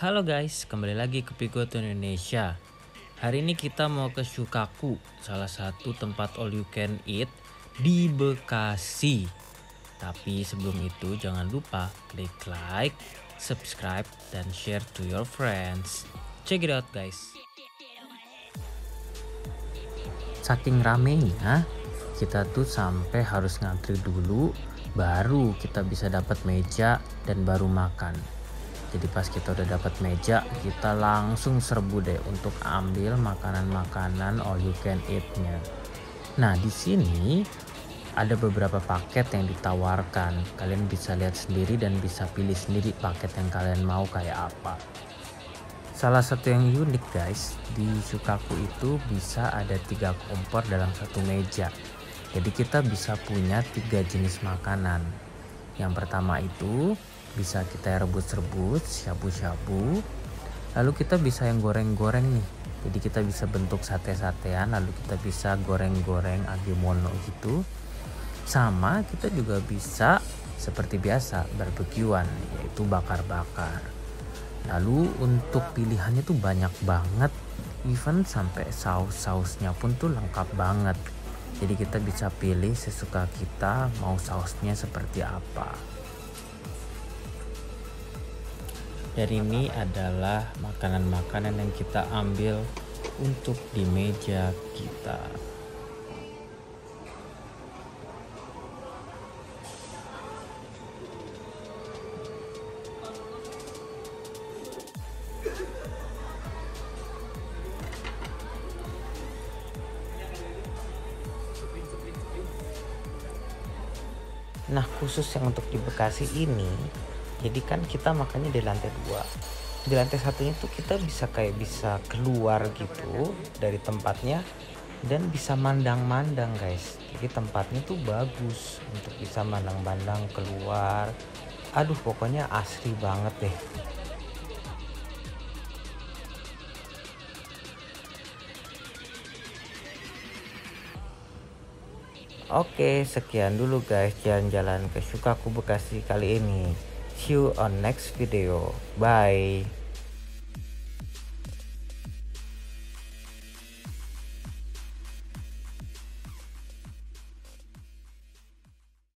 Halo guys, kembali lagi ke Pigoto Indonesia. Hari ini kita mau ke Shukaku, salah satu tempat all you can eat di Bekasi. Tapi sebelum itu jangan lupa klik like, subscribe, dan share to your friends. Check it out guys. Saking ramenya, kita tuh sampai harus ngantri dulu baru kita bisa dapat meja dan baru makan jadi pas kita udah dapat meja kita langsung serbu deh untuk ambil makanan-makanan all you can eat-nya. Nah di sini ada beberapa paket yang ditawarkan. Kalian bisa lihat sendiri dan bisa pilih sendiri paket yang kalian mau kayak apa. Salah satu yang unik guys di Sukaku itu bisa ada tiga kompor dalam satu meja. Jadi kita bisa punya tiga jenis makanan. Yang pertama itu bisa kita rebus-rebus syabu-syabu lalu kita bisa yang goreng-goreng nih. Jadi kita bisa bentuk sate-satean lalu kita bisa goreng-goreng agimono gitu. Sama kita juga bisa seperti biasa barbekyuan yaitu bakar-bakar. Lalu untuk pilihannya tuh banyak banget. Even sampai saus-sausnya pun tuh lengkap banget. Jadi kita bisa pilih sesuka kita mau sausnya seperti apa dan ini adalah makanan-makanan yang kita ambil untuk di meja kita. Nah khusus yang untuk di Bekasi ini jadi kan kita makannya di lantai dua. Di lantai satunya tuh kita bisa kayak bisa keluar gitu dari tempatnya dan bisa mandang-mandang guys. Jadi tempatnya tuh bagus untuk bisa mandang-mandang keluar. Aduh pokoknya asli banget deh. Oke, sekian dulu guys jalan-jalan ke Sukaku Bekasi kali ini. See you on next video. Bye.